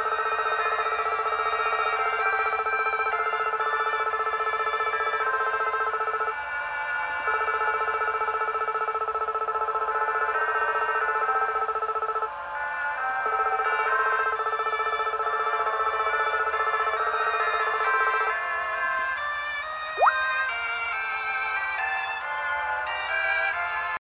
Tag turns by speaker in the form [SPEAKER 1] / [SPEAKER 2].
[SPEAKER 1] up.